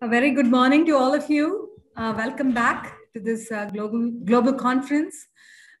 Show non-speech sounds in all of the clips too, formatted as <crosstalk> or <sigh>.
A very good morning to all of you. Uh, welcome back to this uh, global global conference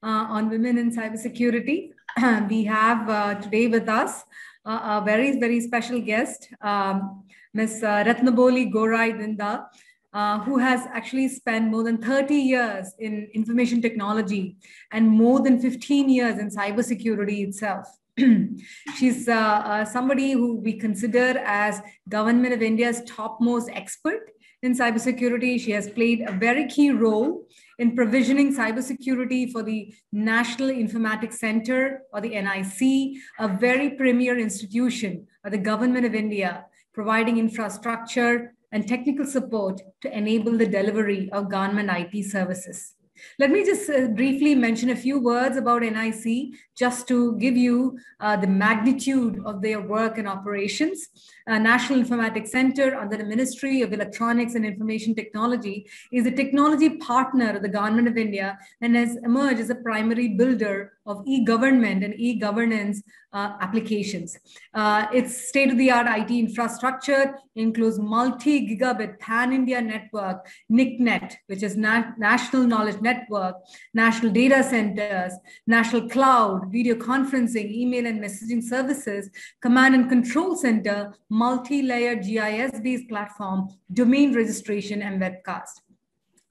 uh, on women in cybersecurity. <clears throat> we have uh, today with us a very very special guest, um, Ms. Uh, Ratnaboli Ghorai Dinda, uh, who has actually spent more than 30 years in information technology and more than 15 years in cybersecurity itself. <clears throat> She's uh, uh, somebody who we consider as Government of India's topmost expert in cybersecurity. She has played a very key role in provisioning cybersecurity for the National Informatics Center or the NIC, a very premier institution of the Government of India, providing infrastructure and technical support to enable the delivery of government IT services. Let me just uh, briefly mention a few words about NIC just to give you uh, the magnitude of their work and operations. Uh, National Informatics Center under the Ministry of Electronics and Information Technology is a technology partner of the Government of India and has emerged as a primary builder of e-government and e-governance uh, applications. Uh, its state-of-the-art IT infrastructure includes multi-gigabit pan-India network, NICNet, which is Na National Knowledge Network, national data centers, national cloud, video conferencing, email and messaging services, command and control center, multi-layered GIS-based platform, domain registration, and webcast.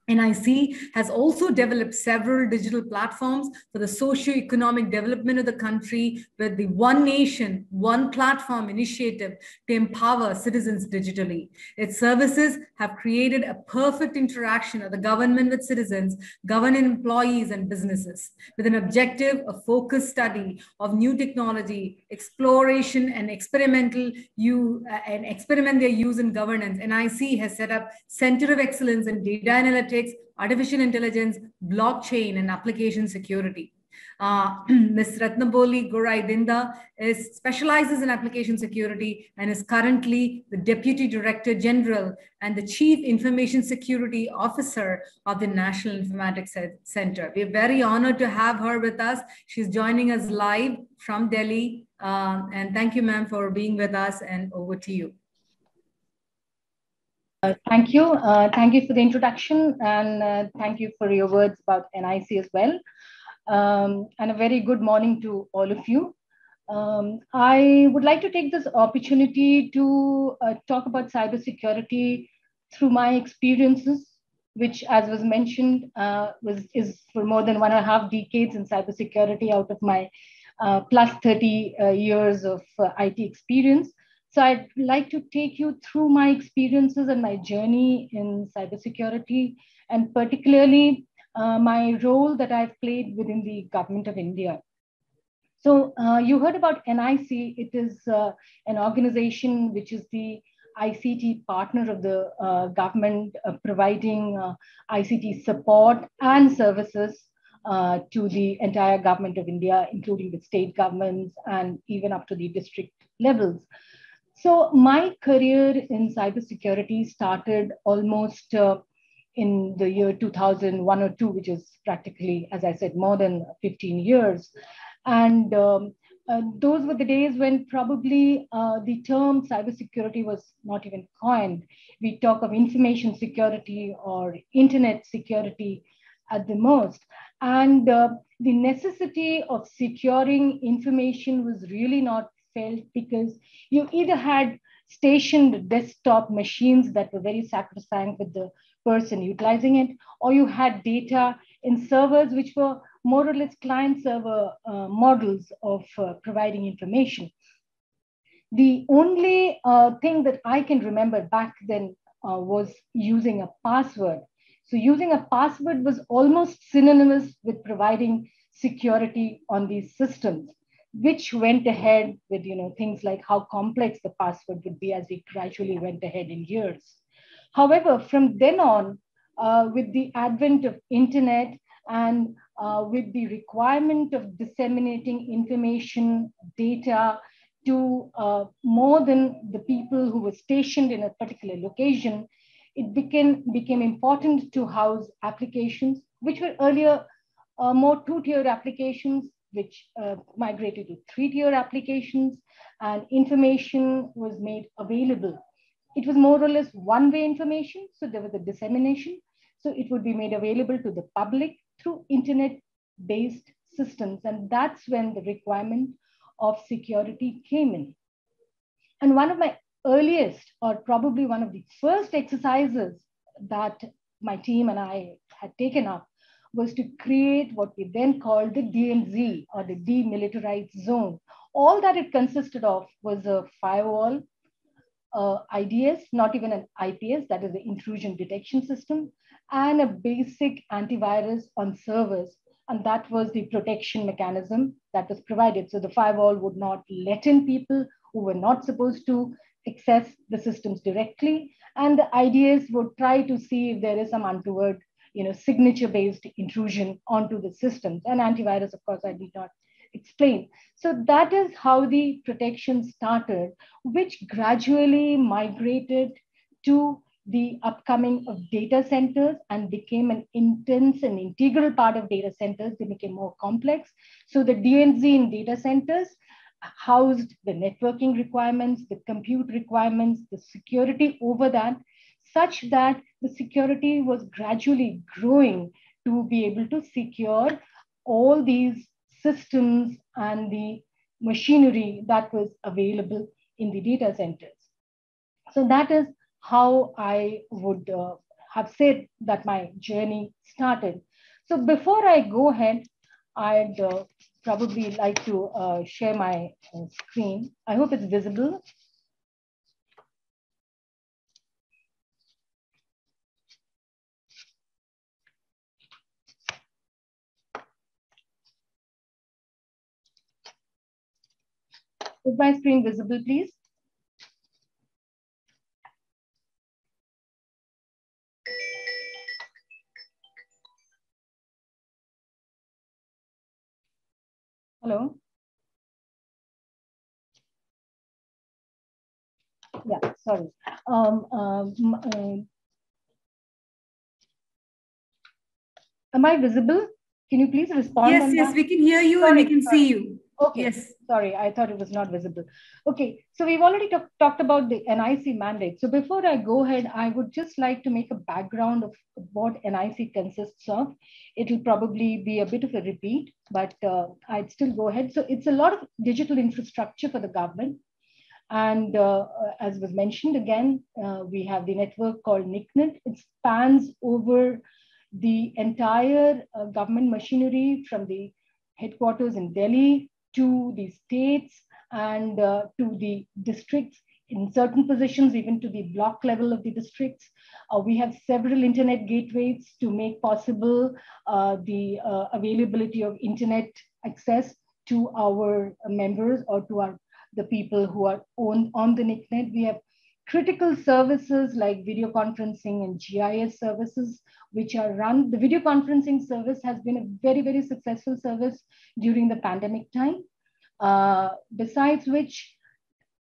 NIC has also developed several digital platforms for the socio-economic development of the country with the One Nation, One Platform initiative to empower citizens digitally. Its services have created a perfect interaction of the government with citizens, government employees, and businesses with an objective of focused study of new technology, exploration, and experimental use, uh, and experiment their use in governance. NIC has set up Center of Excellence in Data Analytics artificial intelligence, blockchain, and application security. Uh, <clears throat> Ms. Ratnaboli Ghorai Dinda is, specializes in application security and is currently the Deputy Director General and the Chief Information Security Officer of the National Informatics Center. We're very honored to have her with us. She's joining us live from Delhi. Uh, and thank you, ma'am, for being with us and over to you. Uh, thank you. Uh, thank you for the introduction and uh, thank you for your words about NIC as well. Um, and a very good morning to all of you. Um, I would like to take this opportunity to uh, talk about cybersecurity through my experiences, which, as was mentioned, uh, was is for more than one and a half decades in cybersecurity out of my plus 30 years of IT experience. So I'd like to take you through my experiences and my journey in cybersecurity, and particularly uh, my role that I've played within the government of India. So uh, you heard about NIC. It is uh, an organization which is the ICT partner of the uh, government, uh, providing uh, ICT support and services to the entire government of India, including the state governments and even up to the district levels. So my career in cybersecurity started almost uh, in the year 2001 or two, which is practically, as I said, more than 15 years. And um, uh, those were the days when probably uh, the term cybersecurity was not even coined. We talk of information security or internet security at the most. And uh, the necessity of securing information was really not because you either had stationed desktop machines that were very sacrosanct with the person utilizing it, or you had data in servers which were more or less client server uh, models of uh, providing information. The only uh, thing that I can remember back then uh, was using a password. So using a password was almost synonymous with providing security on these systems which went ahead with you know things like how complex the password would be as we gradually went ahead in years. However, from then on, uh, with the advent of internet and uh, with the requirement of disseminating information, data to uh, more than the people who were stationed in a particular location, it became, became important to house applications, which were earlier uh, more two-tier applications which uh, migrated to three-tier applications and information was made available it was more or less one-way information. So there was a dissemination. So it would be made available to the public through internet-based systems. And that's when the requirement of security came in. And one of my earliest, or probably one of the first exercises that my team and I had taken up was to create what we then called the DMZ or the demilitarized zone. All that it consisted of was a firewall, uh, IDS, not even an IPS, that is the intrusion detection system, and a basic antivirus on servers. And that was the protection mechanism that was provided. So the firewall would not let in people who were not supposed to access the systems directly. And the IDS would try to see if there is some untoward, you know, signature-based intrusion onto the systems. And antivirus, of course, I did not explain. So that is how the protection started, which gradually migrated to the upcoming of data centers and became an intense and integral part of data centers. They became more complex. So the DMZ in data centers housed the networking requirements, the compute requirements, the security over that, such that the security was gradually growing to be able to secure all these systems and the machinery that was available in the data centers. So that is how I would uh, have said that my journey started. So before I go ahead, I'd uh, probably like to uh, share my uh, screen. I hope it's visible. Is my screen visible, please? Hello? Yeah, sorry. Um, um, uh, am I visible? Can you please respond? Yes, yes, that? we can hear you sorry, and we can sorry. see you. Okay. Yes. Sorry, I thought it was not visible. Okay, so we've already talked about the NIC mandate. So before I go ahead, I would just like to make a background of what NIC consists of. It'll probably be a bit of a repeat, but uh, I'd still go ahead. So it's a lot of digital infrastructure for the government. And uh, as was mentioned again, uh, we have the network called NICNET. It spans over the entire uh, government machinery from the headquarters in Delhi to the states and uh, to the districts in certain positions, even to the block level of the districts. Uh, we have several internet gateways to make possible uh, the uh, availability of internet access to our members or to our the people who are on, on the NICNET. We have critical services like video conferencing and GIS services, which are run. The video conferencing service has been a very, very successful service during the pandemic time. Uh, besides which,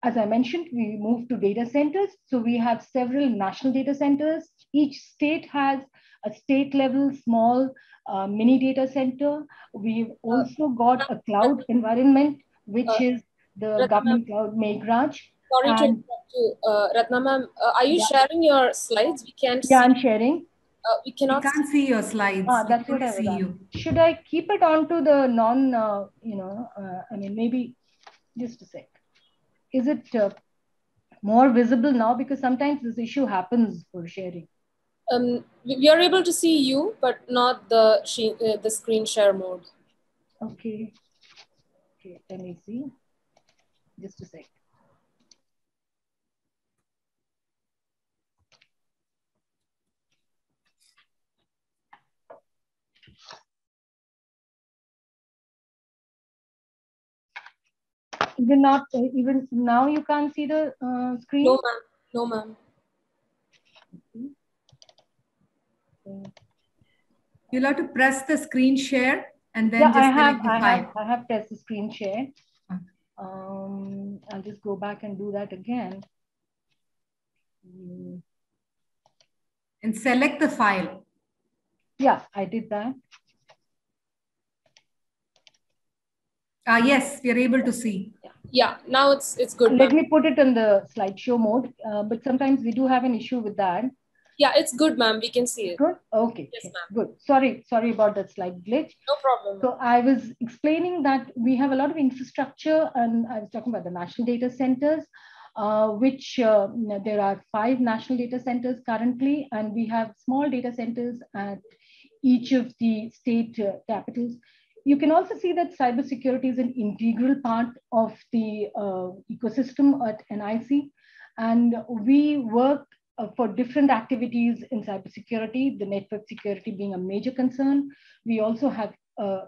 as I mentioned, we moved to data centers. So we have several national data centers. Each state has a state level small uh, mini data center. We've also got a cloud environment, which uh, is the government cloud Meghraj. Sorry and, to interrupt you, uh, Ratna ma'am. Uh, are you yeah. sharing your slides? We can't. Yeah, I'm sharing. Uh, we cannot. We can't see your slides. Ah, that's what I see you. Should I keep it on to the non? Uh, you know, uh, I mean, maybe just a sec. Is it uh, more visible now? Because sometimes this issue happens for sharing. Um, we are able to see you, but not the uh, the screen share mode. Okay. Okay. Let me see. Just a sec. Even not even now you can't see the uh, screen no ma'am no ma'am you'll have to press the screen share and then yeah, just I have, the I file. have I have pressed the screen share. Um, I'll just go back and do that again. And select the file. Yeah, I did that. Ah, yes, we are able to see. Yeah. Now it's it's good. Let me put it in the slideshow mode, uh, but sometimes we do have an issue with that. Yeah, it's good, ma'am. We can see it. Good. Okay. Yes, ma'am. Good. Sorry, sorry about that slight glitch. No problem. So I was explaining that we have a lot of infrastructure, and I was talking about the national data centers, uh, which uh, there are five national data centers currently, and we have small data centers at each of the state uh, capitals. You can also see that cybersecurity is an integral part of the uh, ecosystem at NIC. And we work uh, for different activities in cybersecurity, the network security being a major concern. We also have a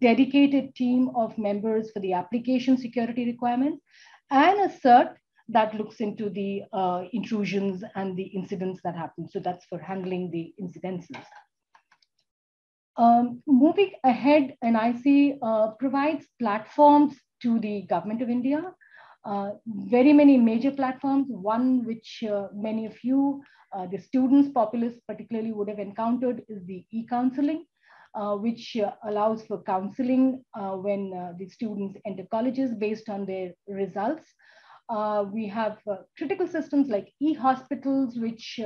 dedicated team of members for the application security requirements and a CERT that looks into the uh, intrusions and the incidents that happen. So that's for handling the incidences. Um, moving ahead, NIC uh, provides platforms to the government of India. Uh, very many major platforms, one which uh, many of you, uh, the students populace particularly would have encountered is the e-counseling, uh, which uh, allows for counseling when the students enter colleges based on their results. we have critical systems like e-hospitals, which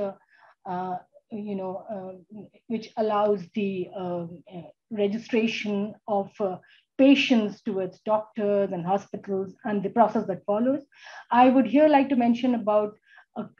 you know, uh, which allows the um, uh, registration of uh, patients towards doctors and hospitals and the process that follows. I would here like to mention about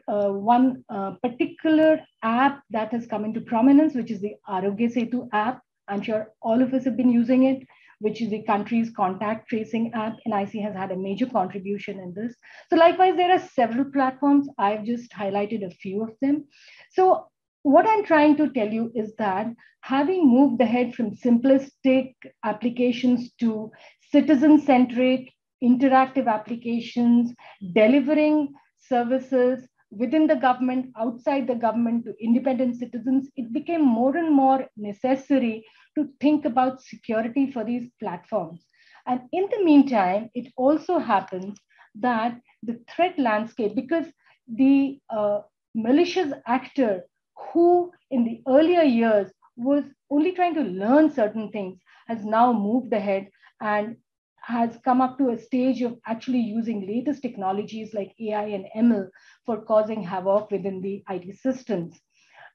one particular app that has come into prominence, which is the Aarogya Setu app. I'm sure all of us have been using it which is the country's contact tracing app. NIC has had a major contribution in this. So likewise, there are several platforms. I've just highlighted a few of them. So what I'm trying to tell you is that having moved ahead from simplistic applications to citizen centric, interactive applications, delivering services within the government, outside the government to independent citizens, it became more and more necessary to think about security for these platforms. And in the meantime, it also happens that the threat landscape, because the uh, malicious actor who in the earlier years was only trying to learn certain things has now moved ahead and has come up to a stage of actually using latest technologies like AI and ML for causing havoc within the IT systems.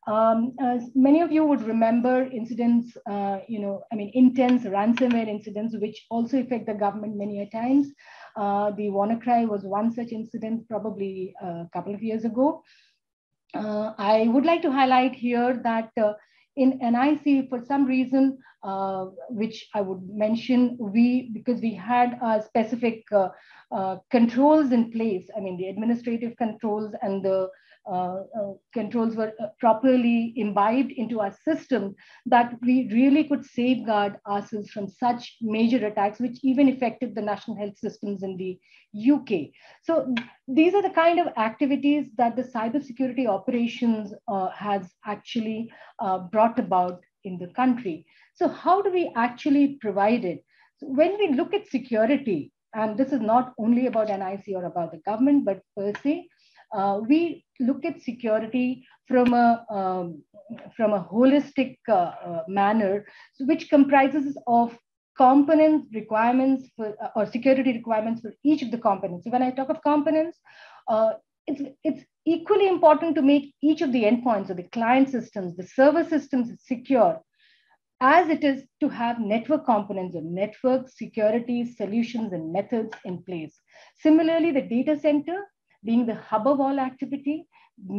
Um, many of you would remember incidents, uh, you know, I mean, intense ransomware incidents, which also affect the government many a times. Uh, the WannaCry was one such incident probably a couple of years ago uh, I would like to highlight here that uh, in NIC, for some reason, uh, which I would mention, we because we had specific uh, uh, controls in place. I mean, the administrative controls and the controls were uh, properly imbibed into our system, that we really could safeguard ourselves from such major attacks, which even affected the national health systems in the UK. So these are the kind of activities that the cybersecurity operations uh, has actually uh, brought about in the country. So how do we actually provide it? So when we look at security, and this is not only about NIC or about the government, but per se, uh, we look at security from a um, from a holistic uh, uh, manner, which comprises of components requirements for uh, or security requirements for each of the components. So when I talk of components, it's it's equally important to make each of the endpoints or the client systems, the server systems secure as it is to have network components or network security solutions and methods in place. Similarly, the data center being the hub of all activity,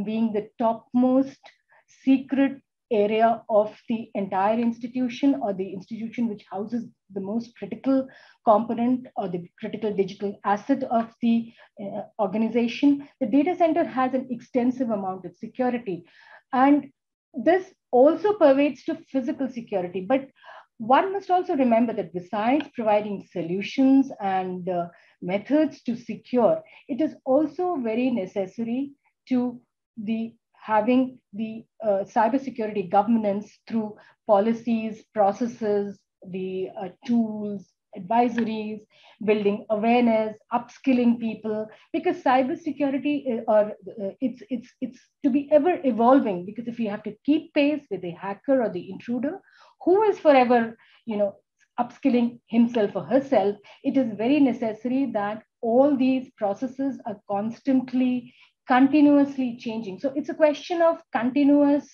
being the topmost secret area of the entire institution or the institution which houses the most critical component or the critical digital asset of the uh, organization. The data center has an extensive amount of security. And this also pervades to physical security. But one must also remember that besides providing solutions and uh, methods to secure, it is also very necessary to the having the uh, cybersecurity governance through policies, processes, the uh, tools, advisories, building awareness, upskilling people, because cybersecurity or uh, it's it's it's to be ever evolving. Because if you have to keep pace with the hacker or the intruder, who is forever, you know, upskilling himself or herself, it is very necessary that all these processes are constantly, continuously changing. So it's a question of continuous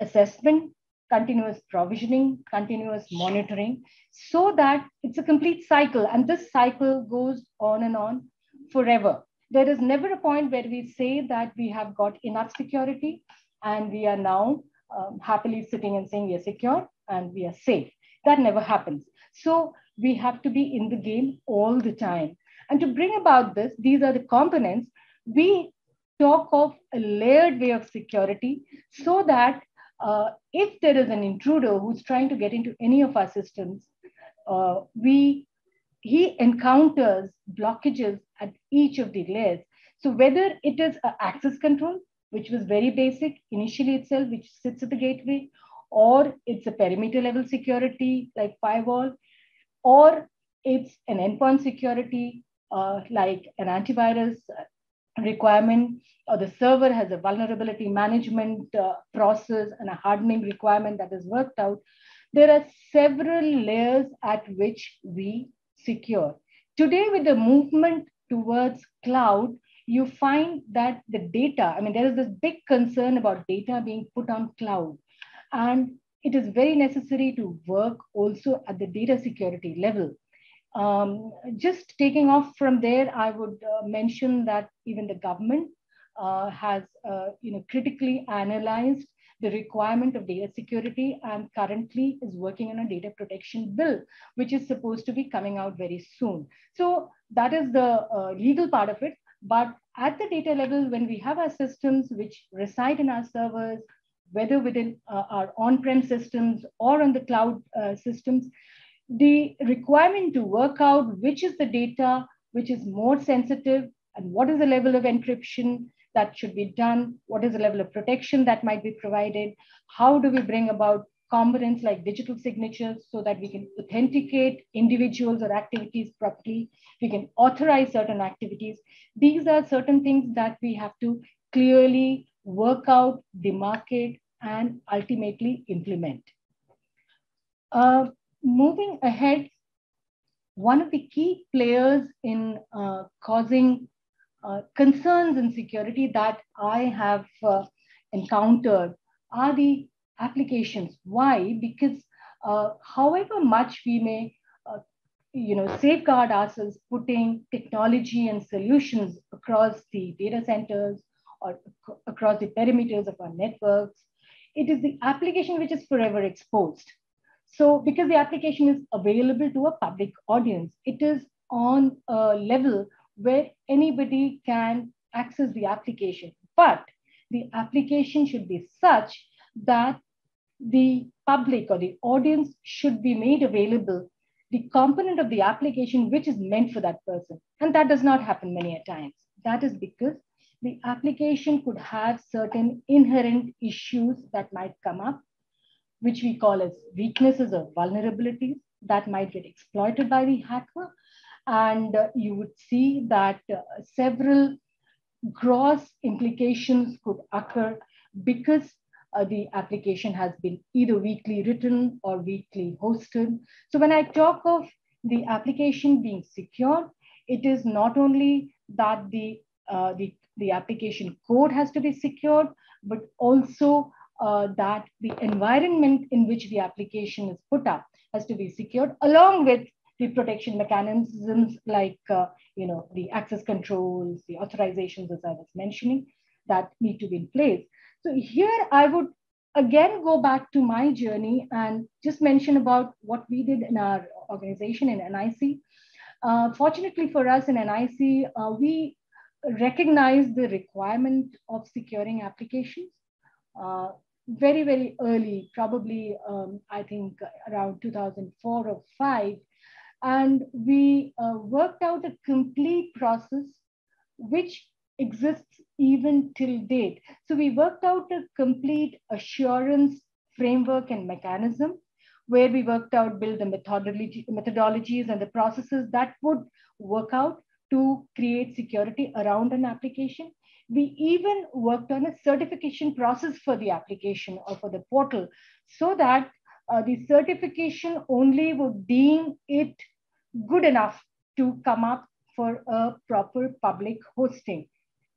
assessment, continuous provisioning, continuous monitoring, so that it's a complete cycle. And this cycle goes on and on forever. There is never a point where we say that we have got enough security and we are now um, happily sitting and saying we are secure and we are safe. That never happens. So we have to be in the game all the time. And to bring about this, these are the components. We talk of a layered way of security so that uh, if there is an intruder who's trying to get into any of our systems, uh, we he encounters blockages at each of the layers. So whether it is access control, which was very basic initially itself, which sits at the gateway, or it's a perimeter level security like firewall, or it's an endpoint security uh, like an antivirus requirement, or the server has a vulnerability management uh, process and a hardening requirement that is worked out. There are several layers at which we secure. Today, with the movement towards cloud, you find that the data, I mean, there is this big concern about data being put on cloud. And it is very necessary to work also at the data security level. Um, just taking off from there, I would uh, mention that even the government uh, has uh, you know, critically analyzed the requirement of data security and currently is working on a data protection bill, which is supposed to be coming out very soon. So that is the uh, legal part of it. But at the data level, when we have our systems which reside in our servers, whether within uh, our on-prem systems or on the cloud uh, systems, the requirement to work out which is the data which is more sensitive and what is the level of encryption that should be done, what is the level of protection that might be provided, how do we bring about components like digital signatures so that we can authenticate individuals or activities properly, we can authorize certain activities. These are certain things that we have to clearly work out, demarcate, and ultimately implement. Uh, moving ahead, one of the key players in uh, causing uh, concerns in security that I have uh, encountered are the applications. Why? Because uh, however much we may uh, you know, safeguard ourselves putting technology and solutions across the data centers or across the perimeters of our networks, it is the application which is forever exposed. So because the application is available to a public audience, it is on a level where anybody can access the application. But the application should be such that the public or the audience should be made available the component of the application which is meant for that person. And that does not happen many a times. That is because the application could have certain inherent issues that might come up, which we call as weaknesses or vulnerabilities that might get exploited by the hacker. And uh, you would see that uh, several gross implications could occur because uh, the application has been either weakly written or weakly hosted. So when I talk of the application being secure, it is not only that the, uh, the, the application code has to be secured, but also uh, that the environment in which the application is put up has to be secured along with the protection mechanisms like uh, you know the access controls, the authorizations as I was mentioning that need to be in place. So here I would again go back to my journey and just mention about what we did in our organization in NIC. Uh, fortunately for us in NIC, uh, we recognized the requirement of securing applications uh, very, very early, probably um, I think around 2004 or five. And we uh, worked out a complete process which exists even till date. So we worked out a complete assurance framework and mechanism where we worked out, build the methodologies and the processes that would work out to create security around an application. We even worked on a certification process for the application or for the portal so that uh, the certification only would deem it good enough to come up for a proper public hosting.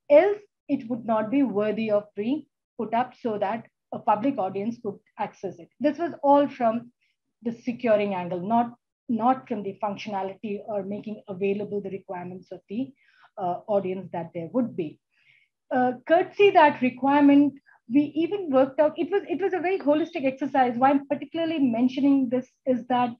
Else, it would not be worthy of being put up so that a public audience could access it. This was all from the securing angle, not, not from the functionality or making available the requirements of the uh, audience that there would be. Uh, courtesy that requirement, we even worked out, it was, it was a very holistic exercise. Why I'm particularly mentioning this is that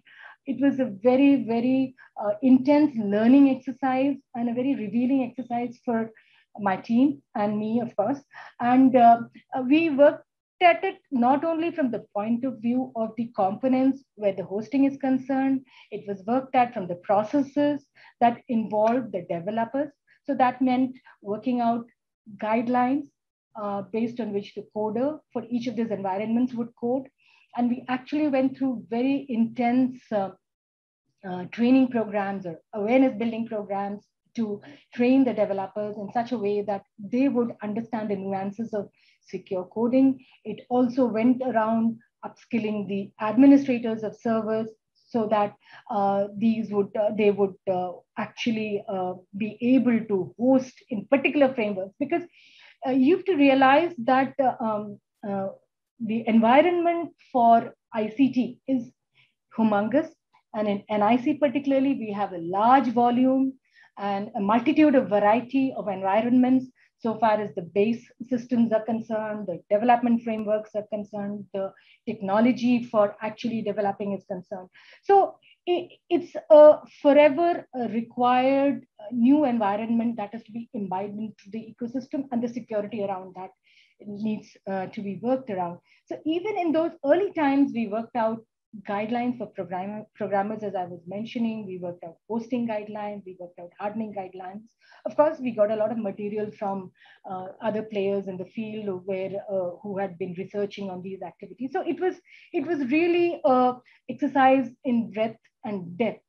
it was a very, very uh, intense learning exercise and a very revealing exercise for my team and me, of course. And uh, we worked at it not only from the point of view of the components where the hosting is concerned, it was worked at from the processes that involved the developers. So that meant working out guidelines uh, based on which the coder for each of these environments would code. And we actually went through very intense uh, uh, training programs or awareness building programs to train the developers in such a way that they would understand the nuances of secure coding. It also went around upskilling the administrators of servers so that uh, these would uh, they would uh, actually uh, be able to host in particular frameworks. Because uh, you have to realize that um, the environment for ICT is humongous. And in NIC particularly we have a large volume and a multitude of variety of environments so far as the base systems are concerned, the development frameworks are concerned, the technology for actually developing is concerned. So it, it's a forever required new environment that has to be imbibed into the ecosystem and the security around that needs uh, to be worked around. So even in those early times, we worked out guidelines for programmer, programmers, as I was mentioning. We worked out hosting guidelines, we worked out hardening guidelines. Of course, we got a lot of material from uh, other players in the field where uh, who had been researching on these activities. So it was it was really a exercise in breadth and depth.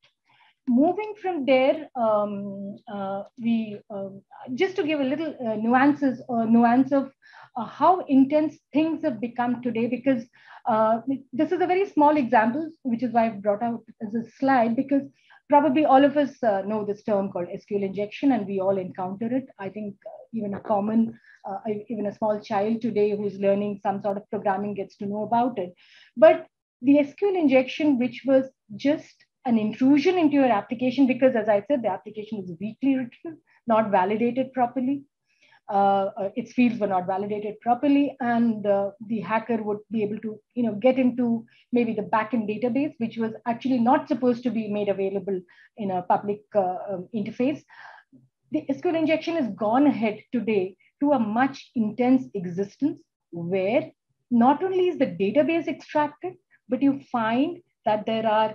Moving from there, um, uh, we um, just to give a little uh, nuances or nuance of uh, how intense things have become today because uh, this is a very small example, which is why I've brought out as a slide, because probably all of us uh, know this term called SQL injection, and we all encounter it. I think uh, even a common, uh, even a small child today who's learning some sort of programming gets to know about it. But the SQL injection, which was just an intrusion into your application, because as I said, the application is weakly written, not validated properly its fields were not validated properly, and uh, the hacker would be able to, you know, get into maybe the backend database, which was actually not supposed to be made available in a public uh, um, interface. The SQL injection has gone ahead today to a much intense existence where not only is the database extracted, but you find that there are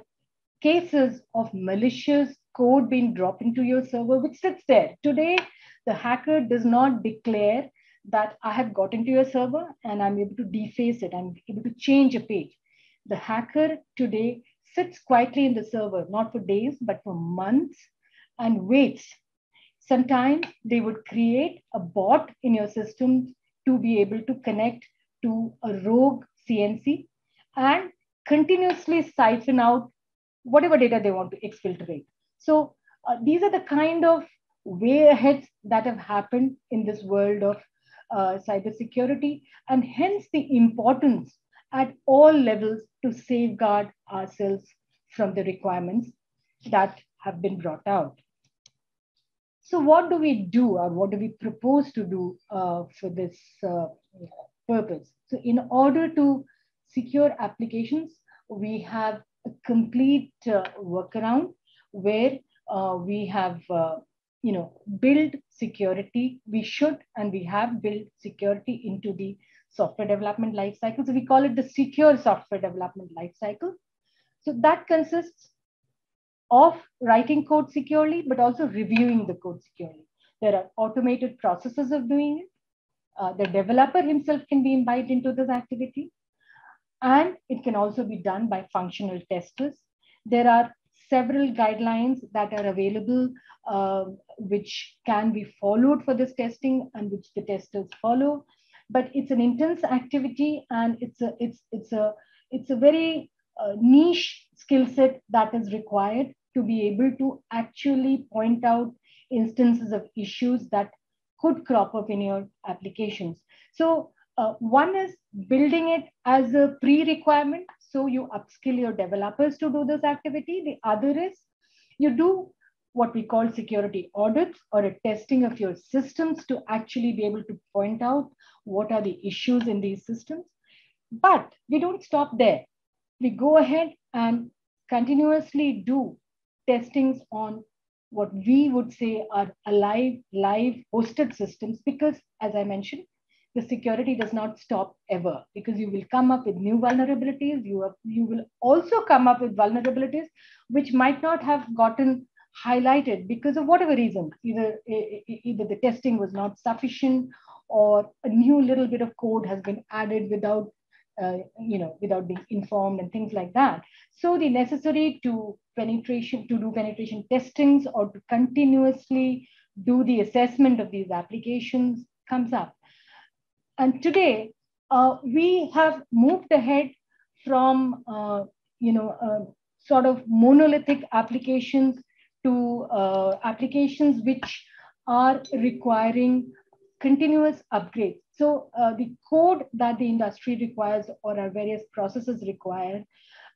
cases of malicious code being dropped into your server, which sits there. Today, the hacker does not declare that I have got into your server and I'm able to deface it. I'm able to change a page. The hacker today sits quietly in the server, not for days, but for months and waits. Sometimes they would create a bot in your system to be able to connect to a rogue CNC and continuously siphon out whatever data they want to exfiltrate. So uh, these are the kind of way ahead that have happened in this world of uh, cybersecurity, and hence the importance at all levels to safeguard ourselves from the requirements that have been brought out. So what do we do or what do we propose to do uh, for this uh, purpose? So in order to secure applications, we have a complete uh, workaround where uh, we have uh, you know, build security. We should and we have built security into the software development lifecycle. So we call it the secure software development lifecycle. So that consists of writing code securely, but also reviewing the code securely. There are automated processes of doing it. Uh, the developer himself can be imbibed into this activity. And it can also be done by functional testers. There are several guidelines that are available uh, which can be followed for this testing and which the testers follow. But it's an intense activity and it's a, it's, it's a, it's a very uh, niche skill set that is required to be able to actually point out instances of issues that could crop up in your applications. So uh, one is building it as a pre-requirement. So you upskill your developers to do this activity. The other is you do what we call security audits or a testing of your systems to actually be able to point out what are the issues in these systems. But we don't stop there. We go ahead and continuously do testings on what we would say are alive, live hosted systems because, as I mentioned, the security does not stop ever because you will come up with new vulnerabilities. You, have, you will also come up with vulnerabilities which might not have gotten highlighted because of whatever reason. Either, either the testing was not sufficient or a new little bit of code has been added without uh, you know, without being informed and things like that. So the necessary to penetration, to do penetration testings or to continuously do the assessment of these applications comes up. And today, uh, we have moved ahead from, uh, you know, uh, sort of monolithic applications to uh, applications which are requiring continuous upgrades. So uh, the code that the industry requires or our various processes require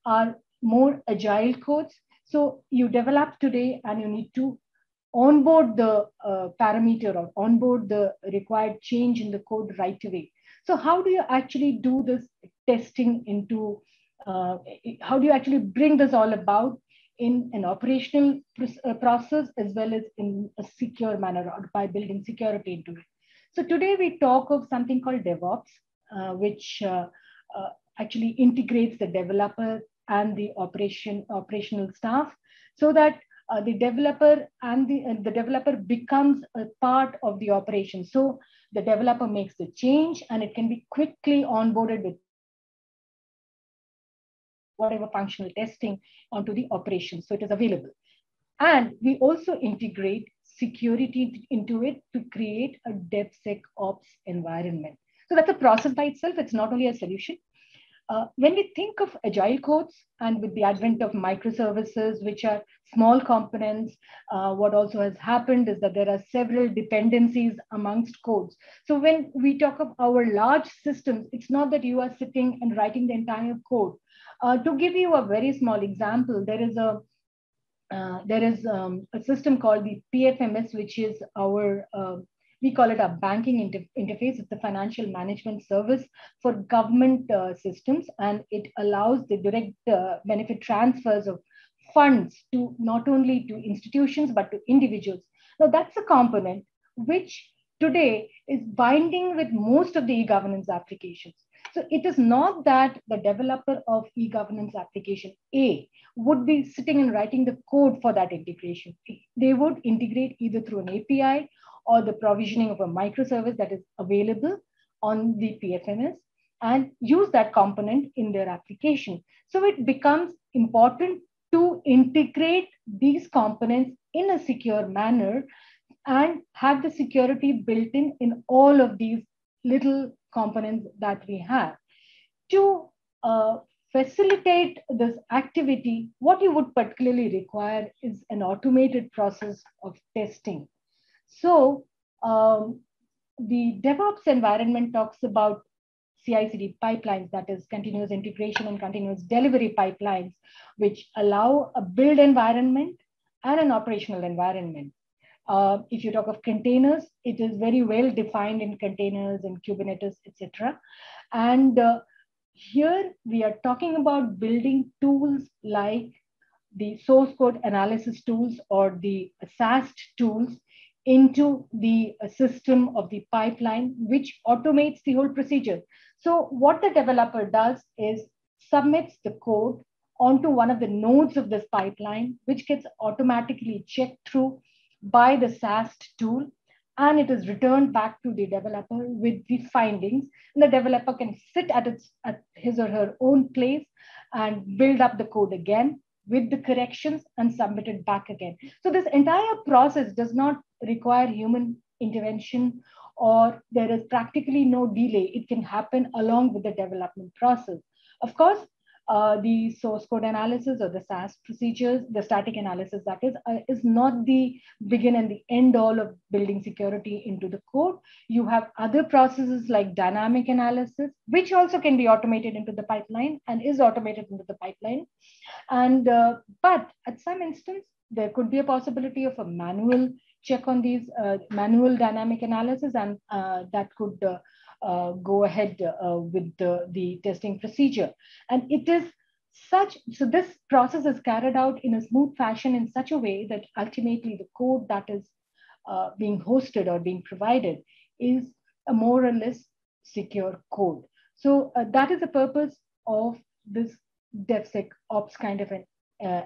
are more agile codes. So you develop today and you need to onboard the uh, parameter or onboard the required change in the code right away. So how do you actually do this testing into, uh, how do you actually bring this all about in an operational uh, process as well as in a secure manner or by building security into it? So today we talk of something called DevOps, uh, which uh, uh, actually integrates the developer and the operation operational staff so that uh, the developer and the, uh, the developer becomes a part of the operation. So the developer makes the change and it can be quickly onboarded with whatever functional testing onto the operation. So it is available. And we also integrate security into it to create a DevSecOps environment. So that's a process by itself. It's not only a solution. Uh, when we think of agile codes and with the advent of microservices, which are small components, uh, what also has happened is that there are several dependencies amongst codes. So when we talk of our large systems, it's not that you are sitting and writing the entire code. Uh, to give you a very small example, there is a uh, there is um, a system called the PFMS, which is our, uh, we call it a banking inter interface. It's a financial management service for government uh, systems, and it allows the direct uh, benefit transfers of funds to not only to institutions, but to individuals. Now, that's a component which today is binding with most of the e-governance applications. So it is not that the developer of e-governance application A would be sitting and writing the code for that integration. They would integrate either through an API or the provisioning of a microservice that is available on the PFMS and use that component in their application. So it becomes important to integrate these components in a secure manner and have the security built in in all of these little components that we have. To uh, facilitate this activity, what you would particularly require is an automated process of testing. So um, the DevOps environment talks about CI/CD pipelines, that is continuous integration and continuous delivery pipelines, which allow a build environment and an operational environment. Uh, if you talk of containers, it is very well defined in containers and Kubernetes, etc. And uh, here we are talking about building tools like the source code analysis tools or the SAST tools into the uh, system of the pipeline, which automates the whole procedure. So what the developer does is submits the code onto one of the nodes of this pipeline, which gets automatically checked through by the SAST tool and it is returned back to the developer with the findings. And the developer can sit at, its, at his or her own place and build up the code again with the corrections and submit it back again. So this entire process does not require human intervention or there is practically no delay. It can happen along with the development process. Of course, uh, the source code analysis or the SAST procedures, the static analysis that is, uh, is not the begin and the end all of building security into the code. You have other processes like dynamic analysis, which also can be automated into the pipeline and is automated into the pipeline. And, uh, but at some instance, there could be a possibility of a manual check on these uh, manual dynamic analysis and uh, that could uh, go ahead uh, with the, the testing procedure. And it is such, so this process is carried out in a smooth fashion in such a way that ultimately the code that is uh, being hosted or being provided is a more or less secure code. So that is the purpose of this DevSecOps kind of an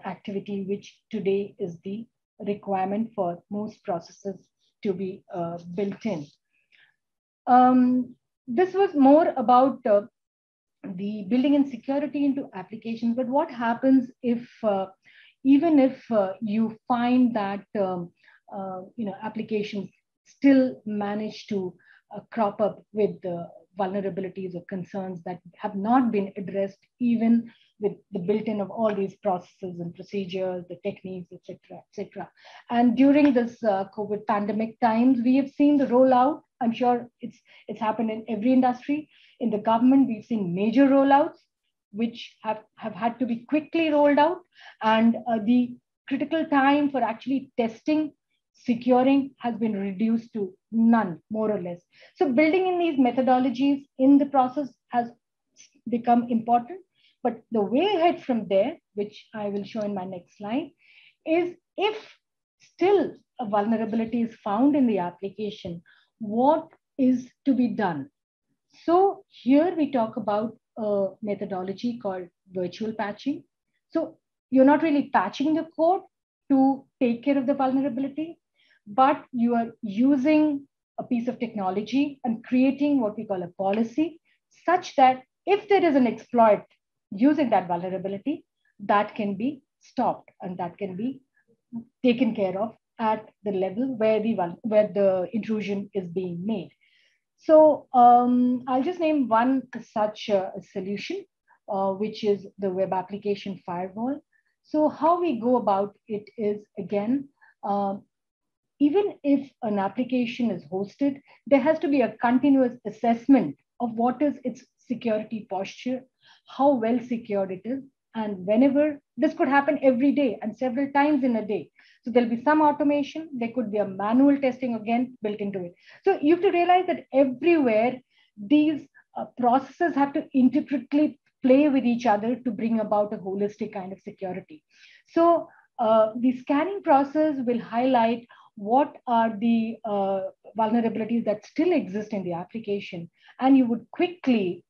activity, which today is the requirement for most processes to be uh, built in. Um, this was more about uh, the building in security into applications, but what happens if, uh, even if uh, you find that, um, uh, you know, applications still manage to uh, crop up with the vulnerabilities or concerns that have not been addressed even with the built-in of all these processes and procedures, the techniques, etc., etc. And during this uh, COVID pandemic times, we have seen the rollout. I'm sure it's it's happened in every industry. In the government, we've seen major rollouts, which have, have had to be quickly rolled out, and uh, the critical time for actually testing securing has been reduced to none, more or less. So building in these methodologies in the process has become important. But the way ahead from there, which I will show in my next slide, is if still a vulnerability is found in the application, what is to be done? So here we talk about a methodology called virtual patching. So you're not really patching the code to take care of the vulnerability, but you are using a piece of technology and creating what we call a policy such that if there is an exploit using that vulnerability, that can be stopped and that can be taken care of at the level where the where the intrusion is being made. So um, I'll just name one such uh, solution, uh, which is the web application firewall. So how we go about it is again, um, even if an application is hosted, there has to be a continuous assessment of what is its security posture, how well secured it is, and whenever this could happen every day and several times in a day. So there'll be some automation, there could be a manual testing again built into it. So you have to realize that everywhere these uh, processes have to intricately play with each other to bring about a holistic kind of security. So uh, the scanning process will highlight what are the uh, vulnerabilities that still exist in the application. And you would quickly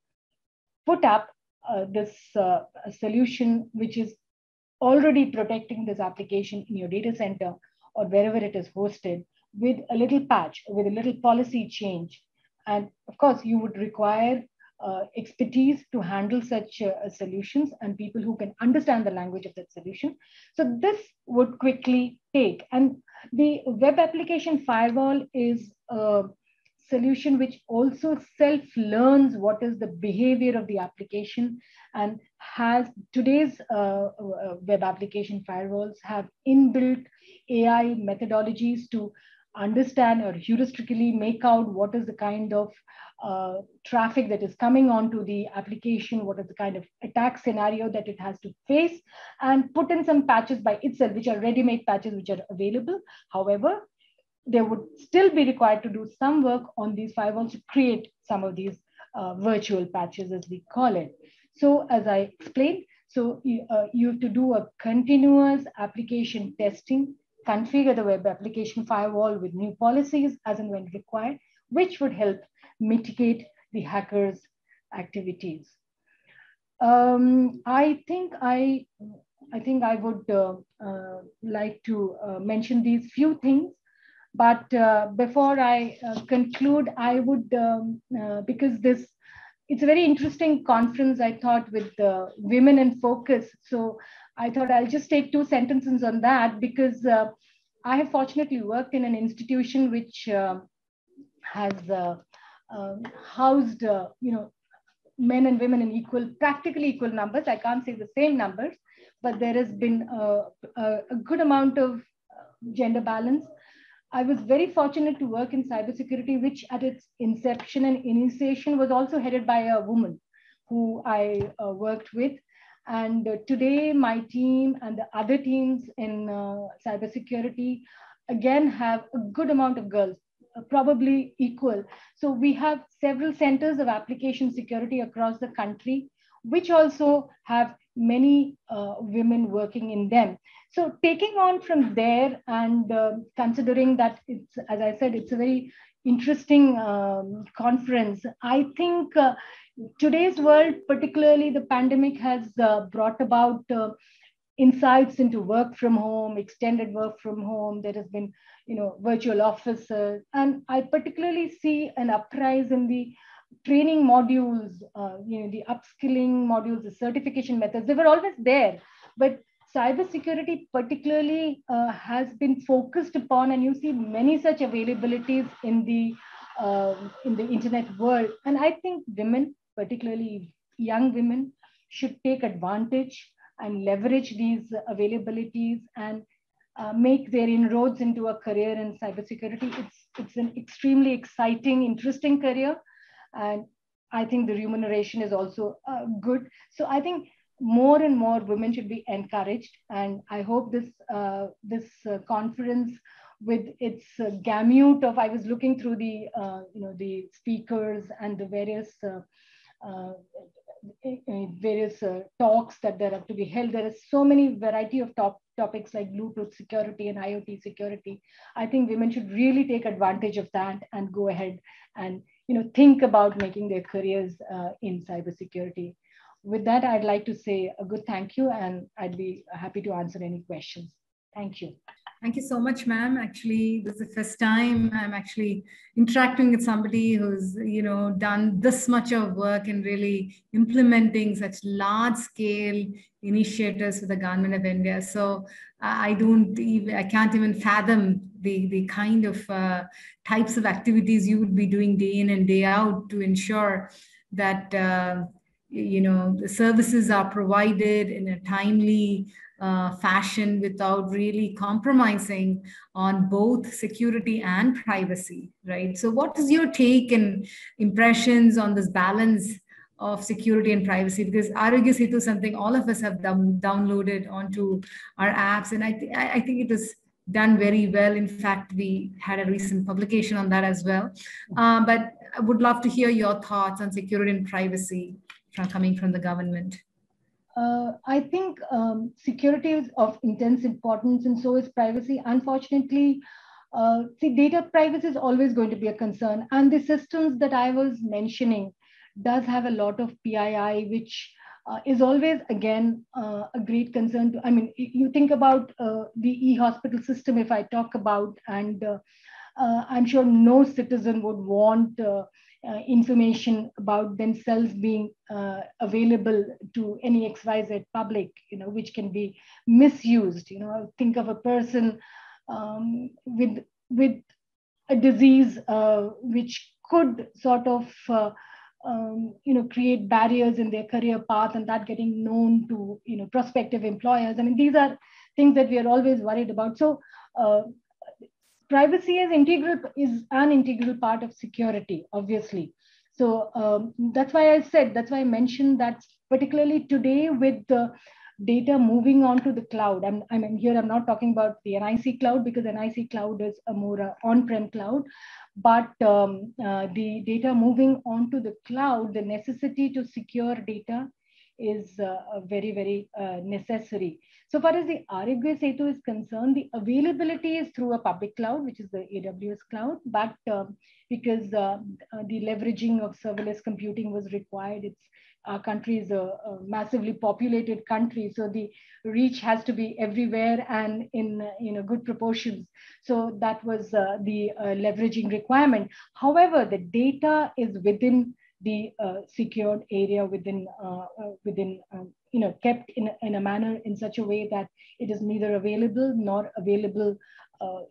put up this uh, solution, which is already protecting this application in your data center or wherever it is hosted with a little patch, with a little policy change. And of course, you would require uh, expertise to handle such uh, solutions and people who can understand the language of that solution. So this would quickly take. And the web application firewall is a solution which also self-learns what is the behavior of the application and has today's uh, uh web application firewalls have inbuilt AI methodologies to understand or heuristically make out what is the kind of uh, traffic that is coming onto the application, what is the kind of attack scenario that it has to face, and put in some patches by itself, which are ready-made patches which are available. However, they would still be required to do some work on these firewalls to create some of these uh, virtual patches, as we call it. So as I explained, so you, uh, you have to do a continuous application testing, configure the web application firewall with new policies as and when required, which would help mitigate the hackers' activities. Um, I think I, I think I would uh, uh, like to uh, mention these few things. But uh, before I uh, conclude, I would, um, uh, because this, it's a very interesting conference, I thought, with women in focus. So I thought I'll just take two sentences on that because I have fortunately worked in an institution which has um, housed, uh, you know, men and women in equal, practically equal numbers. I can't say the same numbers, but there has been a, a, a good amount of gender balance. I was very fortunate to work in cybersecurity, which at its inception and initiation was also headed by a woman who I uh, worked with. And uh, today, my team and the other teams in uh, cybersecurity again have a good amount of girls, uh, probably equal. So we have several centers of application security across the country, which also have many uh, women working in them. So taking on from there and uh, considering that it's, as I said, it's a very interesting um, conference. I think uh, today's world, particularly the pandemic, has uh, brought about uh, insights into work from home, extended work from home. There has been, you know, virtual offices, and I particularly see an uprise in the training modules, uh, you know, the upskilling modules, the certification methods. They were always there, but cybersecurity particularly uh, has been focused upon, and you see many such availabilities in the uh, in the internet world. And I think women, particularly young women, should take advantage and leverage these availabilities and uh, make their inroads into a career in cybersecurity. It's it's an extremely exciting, interesting career, and I think the remuneration is also uh, good. So I think more and more women should be encouraged. And I hope this, uh, this uh, conference with its uh, gamut of, I was looking through the, uh, you know, the speakers and the various, uh, uh, various talks that there have to be held. There is so many variety of top topics like Bluetooth security and IoT security. I think women should really take advantage of that and go ahead and you know think about making their careers uh, in cybersecurity with that, I'd like to say a good thank you and I'd be happy to answer any questions. Thank you. Thank you so much, ma'am. Actually, this is the first time I'm actually interacting with somebody who's, you know, done this much of work and really implementing such large scale initiatives for the government of India. So I don't even, I can't even fathom the, the kind of uh, types of activities you would be doing day in and day out to ensure that uh, you know the services are provided in a timely uh, fashion without really compromising on both security and privacy right? So what is your take and impressions on this balance of security and privacy? Because Aarogya Setu is something all of us have downloaded onto our apps and I, th- I think it is done very well in fact we had a recent publication on that as well uh, but I would love to hear your thoughts on security and privacy from coming from the government? Uh, I think um, security is of intense importance, and so is privacy. Unfortunately, uh, see, data privacy is always going to be a concern, and the systems that I was mentioning does have a lot of PII, which uh, is always again uh, a great concern. To, I mean, you think about uh, the e-hospital system. If I talk about, and uh, I'm sure no citizen would want uh, information about themselves being uh, available to any XYZ public, you know, which can be misused. You know, think of a person um, with with a disease uh, which could sort of uh, um, you know create barriers in their career path and that getting known to you know prospective employers. I mean these are things that we are always worried about. So uh, privacy is integral is an integral part of security obviously. So um, that's why i said that's why i mentioned that particularly today with the data moving on to the cloud. I'm, i mean here i'm not talking about the nic cloud because nic cloud is a more uh, on-prem cloud. But um, uh, the data moving on to the cloud the necessity to secure data is uh, very very uh, necessary. So far as the Aarogya Setu is concerned, the availability is through a public cloud, which is the AWS cloud, but uh, because uh, the leveraging of serverless computing was required, it's our country is a, a, massively populated country, so the reach has to be everywhere and in know good proportions. So that was uh, the uh, leveraging requirement. However, the data is within the uh, secured area within uh, uh, within um, you know kept in, in a manner in such a way that it is neither available nor available uh,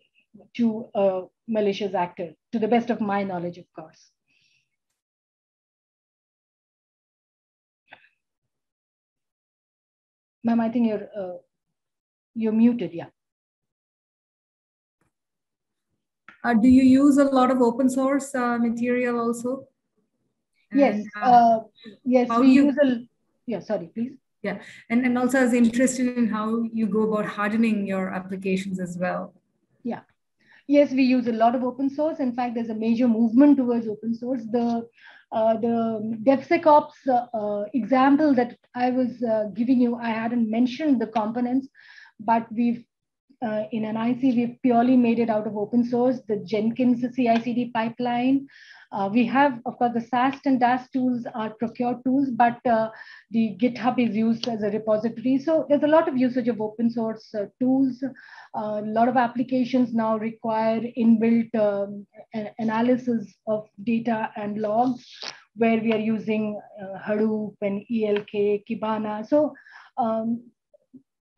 to a malicious actor to the best of my knowledge of course ma'am, I think you're uh, you're muted. Yeah. Uh, do you use a lot of open source uh, material also? Yes. And, uh, yes, how we you- use a. Yeah. Sorry, please. Yeah, and, and also I was interested in how you go about hardening your applications as well. Yes, we use a lot of open source. In fact, there's a major movement towards open source. The uh, the DevSecOps uh, uh, example that I was uh, giving you, I hadn't mentioned the components, but we've uh, in NIC we've purely made it out of open source. The Jenkins CI/CD pipeline. Uh, we have, of course, the SAST and DAST tools are procured tools, but uh, the GitHub is used as a repository. So there's a lot of usage of open source uh, tools. a lot of applications now require inbuilt um, analysis of data and logs, where we are using uh, Hadoop and ELK, Kibana. So um,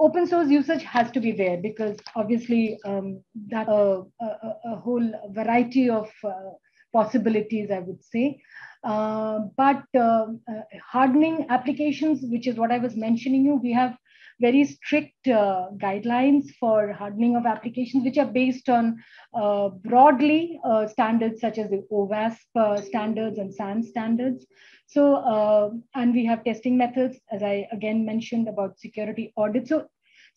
open source usage has to be there because obviously um, that uh, a, a, a whole variety of uh, possibilities, I would say. Uh, but um, uh, hardening applications, which is what I was mentioning you, we have very strict uh, guidelines for hardening of applications, which are based on uh, broadly uh, standards such as the OWASP standards and SANS standards. So, and we have testing methods, as I again mentioned about security audit. So,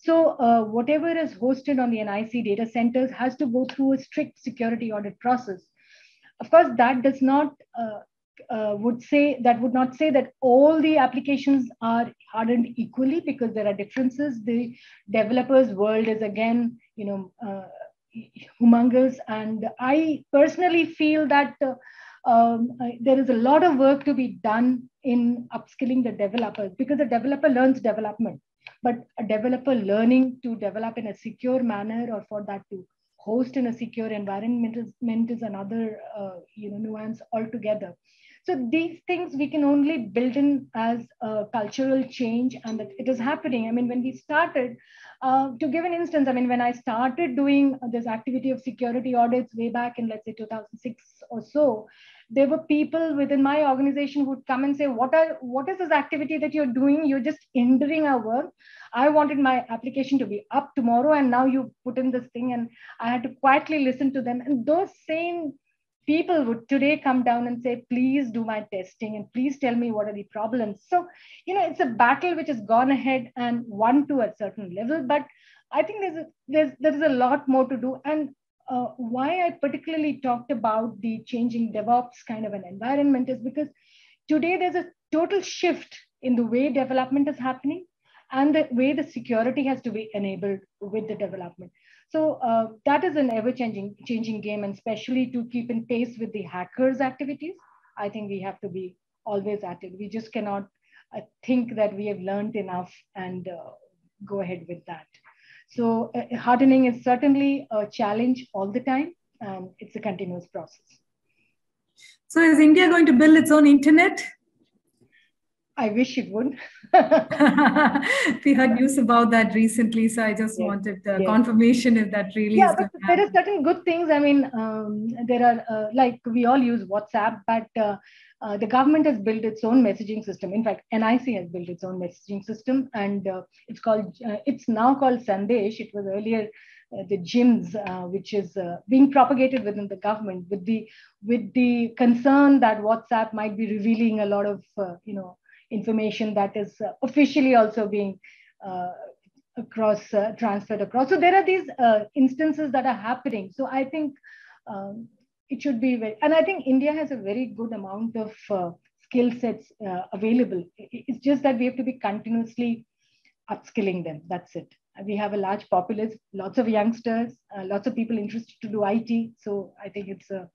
so uh, whatever is hosted on the NIC data centers has to go through a strict security audit process. Of course, that does not uh, uh, would say that would not say that all the applications are hardened equally because there are differences. The developers' world is again, you know, uh, humongous, and I personally feel that uh, um, I- there is a lot of work to be done in upskilling the developers because the developer learns development, but a developer learning to develop in a secure manner or for that to host in a secure environment is, is another uh, you know nuance altogether. So these things we can only build in as a cultural change and that it is happening. I mean when we started uh, to give an instance i mean when i started doing this activity of security audits way back in let's say 2006 or so there were people within my organization who would come and say what are what is this activity that you're doing? You're just hindering our work. I wanted my application to be up tomorrow and now you put in this thing and i had to quietly listen to them. And those same people would today come down and say please do my testing and please tell me what are the problems. So you know it's a battle which has gone ahead and won to a certain level but i think there's a, there's there's a lot more to do. And uh, why I particularly talked about the changing DevOps kind of an environment is because today there's a total shift in the way development is happening and the way the security has to be enabled with the development. So uh, that is an ever-changing changing game, and especially to keep in pace with the hackers' activities, I think we have to be always at it. We just cannot uh, think that we have learned enough and uh, go ahead with that. So uh, hardening is certainly a challenge all the time, and it's a continuous process. So is India going to build its own internet? I wish it would. <laughs> we heard news about that recently, so I just Yes, wanted uh, yes. confirmation if that really yeah, is but there are certain good things. I mean, um, there are uh, like we all use WhatsApp, but uh, uh, the government has built its own messaging system. In fact, NIC has built its own messaging system, and uh, it's called uh, it's now called Sandesh. It was earlier uh, the GIMS, uh, which is uh, being propagated within the government with the with the concern that WhatsApp might be revealing a lot of you know information that is officially also being across transferred across. So there are these instances that are happening. So I think um, it should be very, and I think India has a very good amount of uh, skill sets uh, available. It's just that we have to be continuously upskilling them. That's it. We have a large populace, lots of youngsters, uh, lots of people interested to do IT. So I think it's a,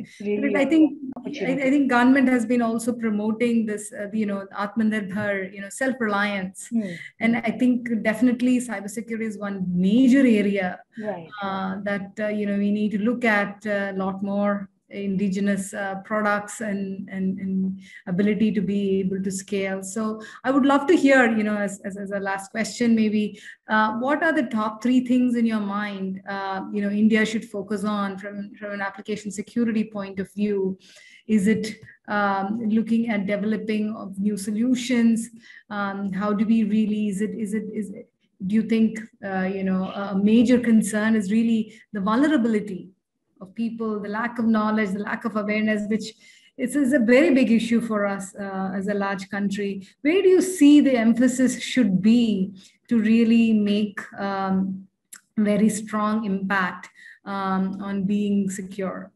it's really. But I think I. I think government has been also promoting this, uh, you know, Atmanirbhar, you know, self-reliance, Hmm, and I think definitely cybersecurity is one major area right. uh, that uh, you know we need to look at a lot more indigenous uh, products and, and and ability to be able to scale so i would love to hear you know as, as, as a last question maybe uh, what are the top three things in your mind uh, you know india should focus on from from an application security point of view Is it um, looking at developing of new solutions? Um, how do we really, is it, is it, is it, do you think, uh, you know, a major concern is really the vulnerability of people, the lack of knowledge, the lack of awareness, which is, is a very big issue for us uh, as a large country. Where do you see the emphasis should be to really make um, very strong impact um, on being secure?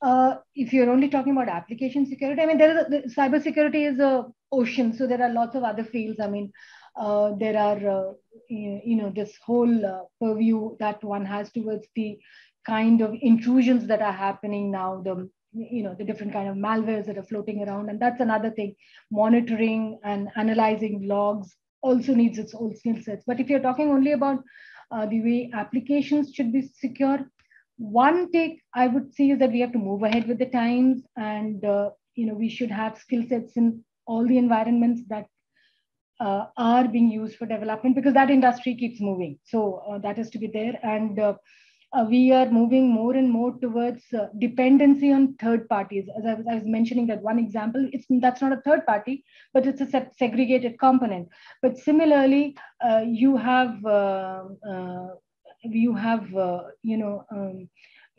Uh, if you're only talking about application security, I mean, there is a, the is a ocean, so there are lots of other fields. I mean, uh, there are, uh, you know, this whole uh, purview that one has towards the kind of intrusions that are happening now, the, you know, the different kind of malwares that are floating around. And that's another thing, monitoring and analyzing logs also needs its own skill sets. But if you're talking only about uh, the way applications should be secure, one take I would see is that we have to move ahead with the times and, uh, you know, we should have skill sets in all the environments that uh, are being used for development because that industry keeps moving. So uh, that is to be there. And uh, uh, we are moving more and more towards uh, dependency on third parties. As I was, I was, mentioning that one example, it's that's not a third party, but it's a segregated component. But similarly, you have you have you know um,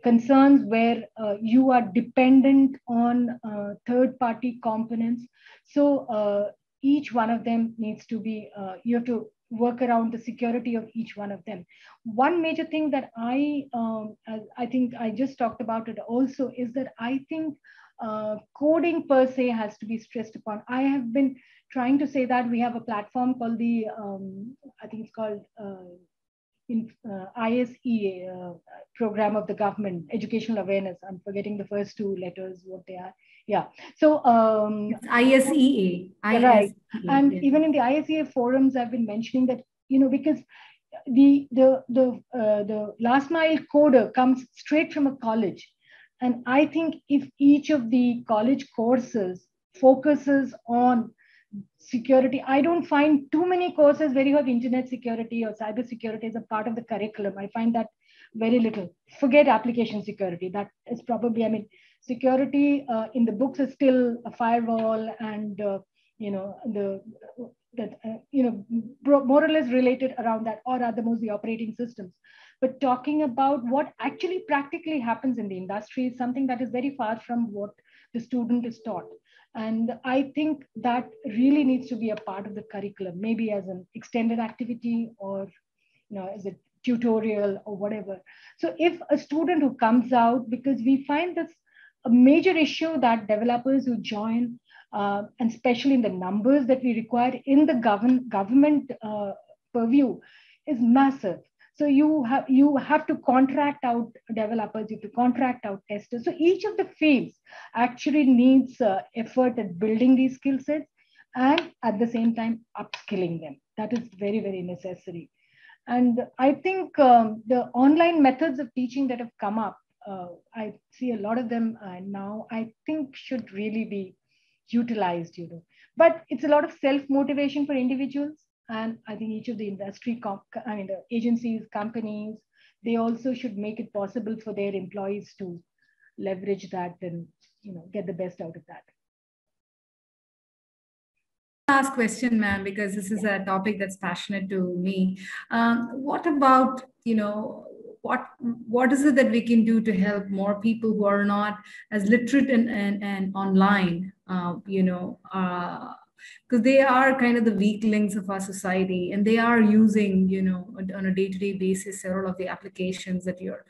concerns where uh, you are dependent on uh, third party components so uh, each one of them needs to be, uh, you have to work around the security of each one of them. One major thing that I, um, I think I just talked about it also is that I think uh, coding per se has to be stressed upon. I have been trying to say that we have a platform called the, um, I think it's called uh, in uh, ISEA uh, program of the government, educational awareness. I'm forgetting the first two letters, what they are. Yeah. So um it's isea right. And even in the isea forums i've been mentioning that you know because the the the uh, the last mile coder comes straight from a college. And i think if each of the college courses focuses on security. I don't find too many courses where you have internet security or cyber security as a part of the curriculum. I find that very little. Forget application security. That is probably i mean security uh, in the books is still a firewall and uh, you know the that uh, you know more or less related around that or at the most the operating systems. But talking about what actually practically happens in the industry is something that is very far from what the student is taught and i think that really needs to be a part of the curriculum maybe as an extended activity or you know as a tutorial or whatever so if a student who comes out because we find this a major issue that developers who join, uh, and especially in the numbers that we require in the govern, government uh, purview, is massive. So you have you have to contract out developers, you have to contract out testers. So each of the fields actually needs uh, effort at building these skill sets and at the same time upskilling them. That is very very necessary. And I think um, the online methods of teaching that have come up uh, I see a lot of them uh, now, I think should really be utilized, you know. But it's a lot of self-motivation for individuals. And I think each of the industry, I mean, the agencies, companies, they also should make it possible for their employees to leverage that and, you know, get the best out of that. Last question ma'am because this is a topic that's passionate to me. Um, what about you know what what is it that we can do to help more people who are not as literate and and, and online uh, you know because they are kind of the weak links of our society and they are using you know on a day-to-day basis several of the applications that you're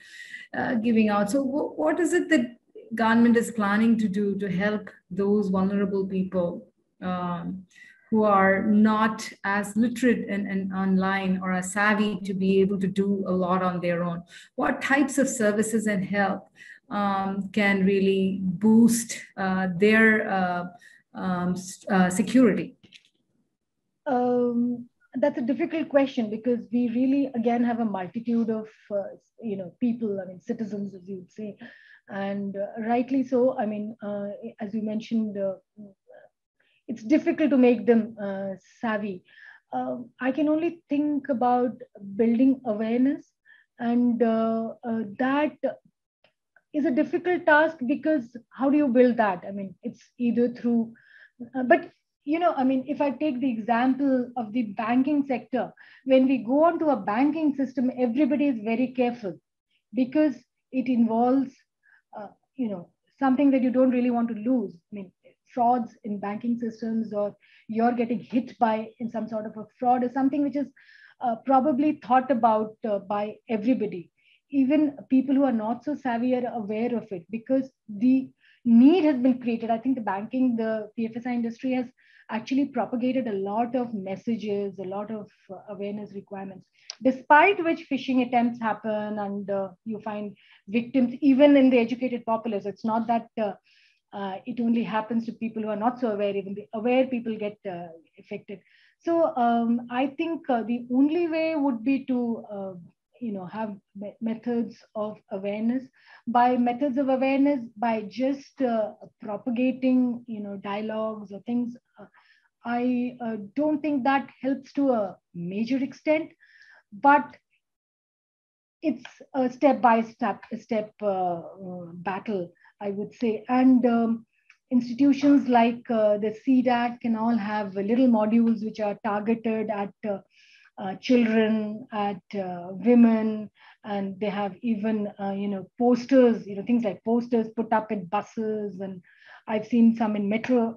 uh, giving out so w- what is it that government is planning to do to help those vulnerable people um, who are not as literate and, and online or as savvy to be able to do a lot on their own? What types of services and help um, can really boost uh, their uh, um, uh, security? Um, that's a difficult question because we really again have a multitude of uh, you know people i mean citizens as you would say and uh, rightly so i mean uh, as you mentioned uh, it's difficult to make them uh, savvy. Uh, I can only think about building awareness and that is a difficult task because how do you build that? I mean, it's either through, uh, but you know, I mean, if I take the example of the banking sector, when we go onto a banking system, everybody is very careful because it involves, uh, you know, something that you don't really want to lose. I mean, frauds in banking systems or you're getting hit by in some sort of a fraud is something which is uh, probably thought about uh, by everybody. Even people who are not so savvy are aware of it because the need has been created. I think the banking, the BFSI industry has actually propagated a lot of messages, a lot of uh, awareness requirements, despite which phishing attempts happen and uh, you find victims, even in the educated populace. It's not that uh, uh, it only happens to people who are not so aware, even the aware people get uh, affected. So um, I think uh, the only way would be to you know have me methods of awareness. By methods of awareness by just uh, propagating you know dialogues or things uh, i uh, don't think that helps to a major extent but it's a step by step step uh, uh, battle i would say. And um, institutions like uh, the cdac can all have little modules which are targeted at uh, children, at uh, women, and they have even uh, you know posters, you know things like posters put up in buses, and I've seen some in metro,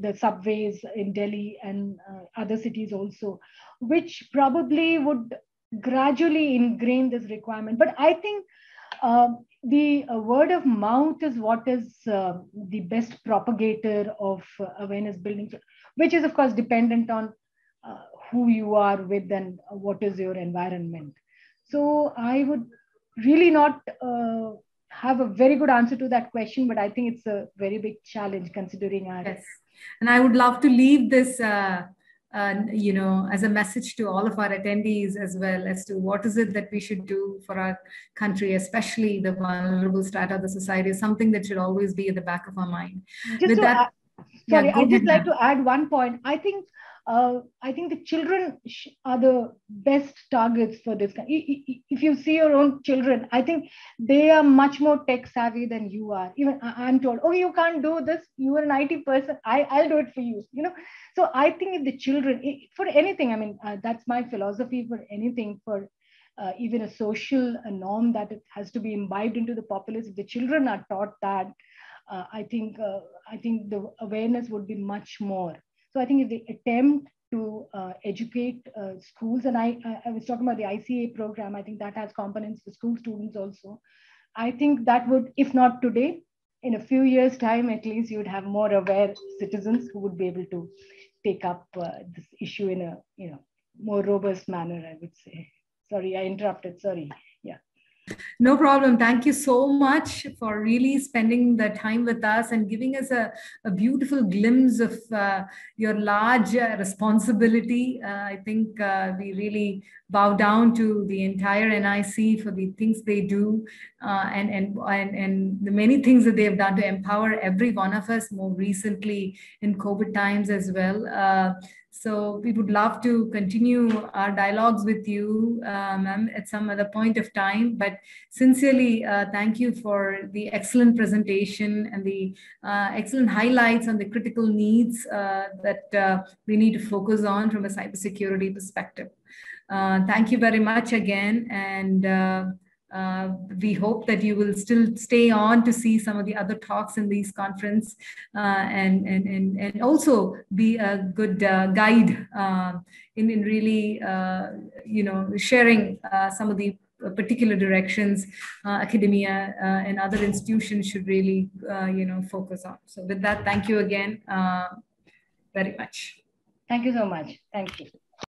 the subways in Delhi and other cities also, which probably would gradually ingrain this requirement. But I think uh, the uh, word of mouth is what is uh, the best propagator of awareness building, which is of course dependent on who you are with and what is your environment. So I would really not uh, have a very good answer to that question, but I think it's a very big challenge considering our. Yes. And I would love to leave this, uh, uh, you know, as a message to all of our attendees as well as to what is it that we should do for our country, especially the vulnerable strata of the society, is something that should always be at the back of our mind. Just With that, add, sorry, yeah, I'd just like to add one point. I think uh, I think the children are the best targets for this. If you see your own children, I think they are much more tech savvy than you are. Even I'm told, oh, you can't do this. You are an IT person. I, I'll do it for you. You know. So I think if the children, for anything, I mean, uh, that's my philosophy for anything. For uh, even a social a norm that it has to be imbibed into the populace. If the children are taught that, uh, I think uh, I think the awareness would be much more. So I think if they attempt to uh, educate uh, schools, and I, I was talking about the ISEA program, I think that has components for school students also. I think that would, if not today, in a few years' time, at least you would have more aware citizens who would be able to take up uh, this issue in a you know more robust manner. I would say. Sorry, I interrupted. Sorry. No problem. Thank you so much for really spending the time with us and giving us a, a beautiful glimpse of uh, your large uh, responsibility. Uh, I think uh, we really bow down to the entire NIC for the things they do uh, and, and, and, and the many things that they have done to empower every one of us more recently in COVID times as well. Uh, so we would love to continue our dialogues with you, uh, at some other point of time. But sincerely, uh, thank you for the excellent presentation and the uh, excellent highlights on the critical needs uh, that uh, we need to focus on from a cybersecurity perspective. Uh, thank you very much again. And uh, we hope that you will still stay on to see some of the other talks in these conference uh, and, and, and, and also be a good uh, guide um, in, in really, uh, you know, sharing uh, some of the particular directions academia and other institutions should really, you know, focus on. So with that, thank you again very much. Thank you so much. Thank you.